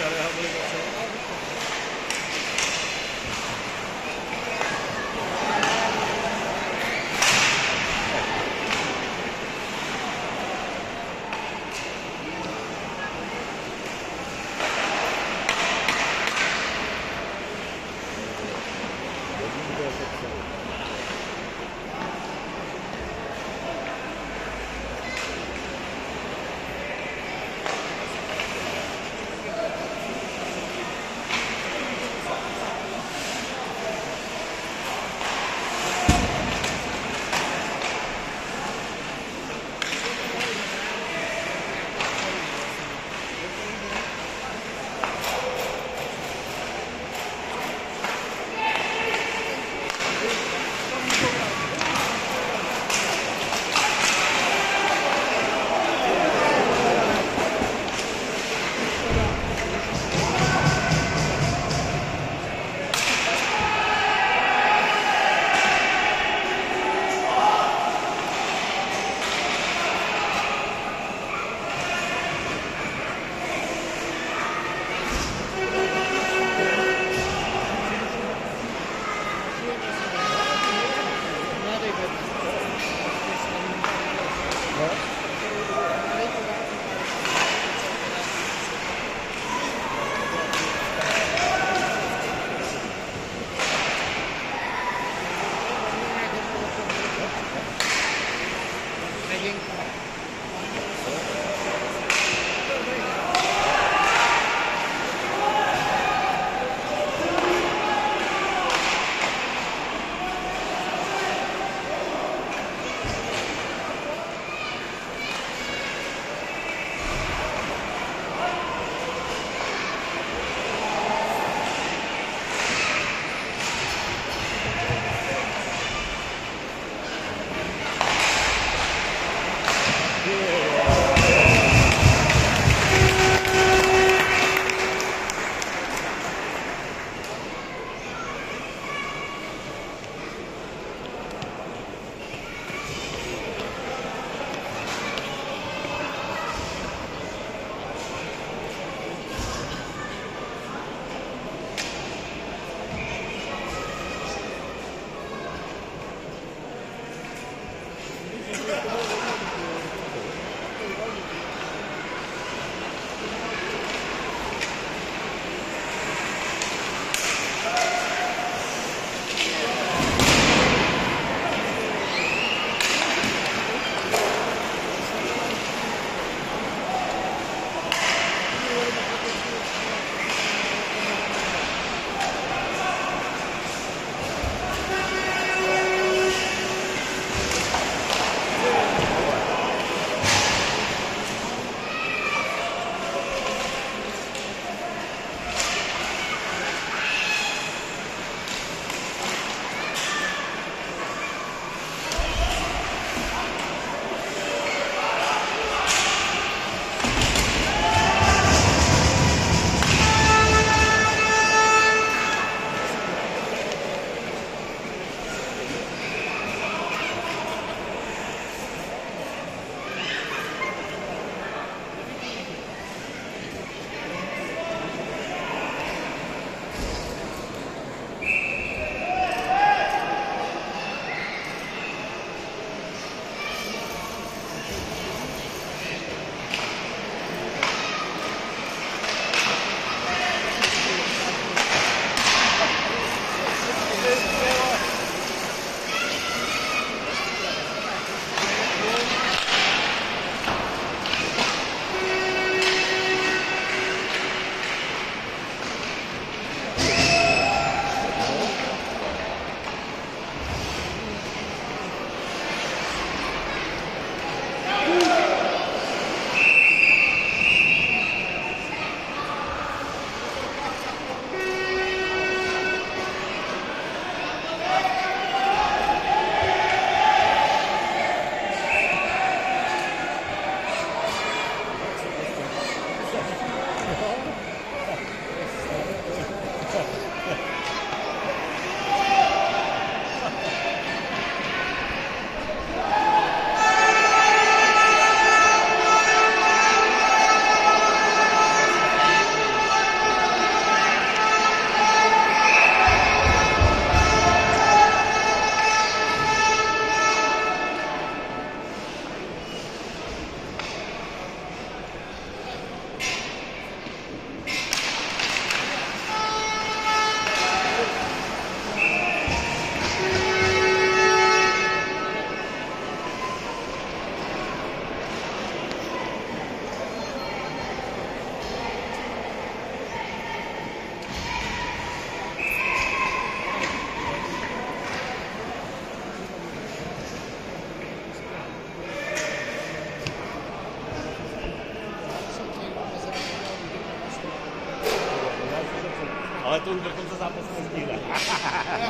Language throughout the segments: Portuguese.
Gotta help me. Obrigação. Ale to už do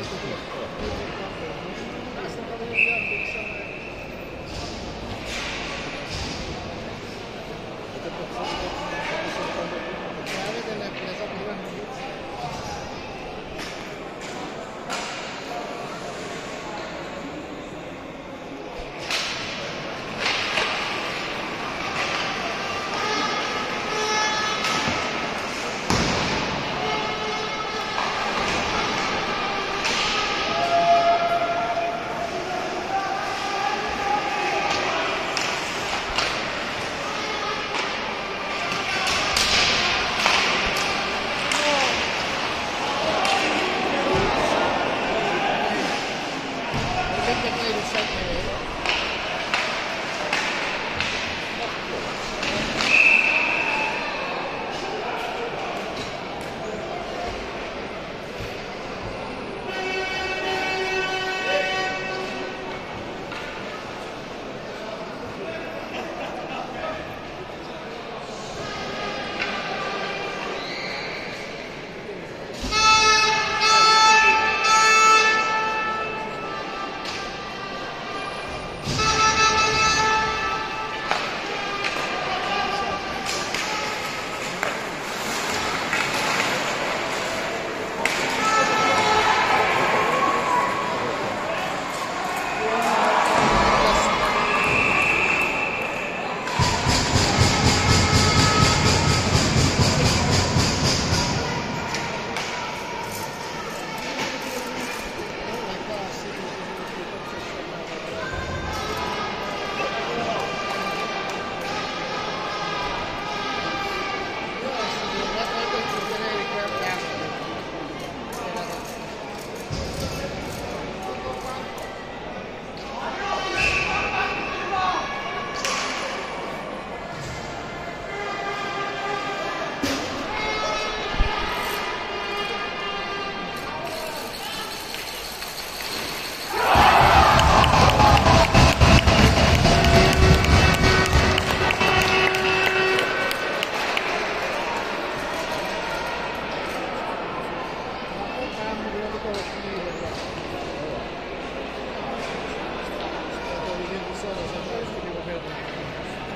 あっ。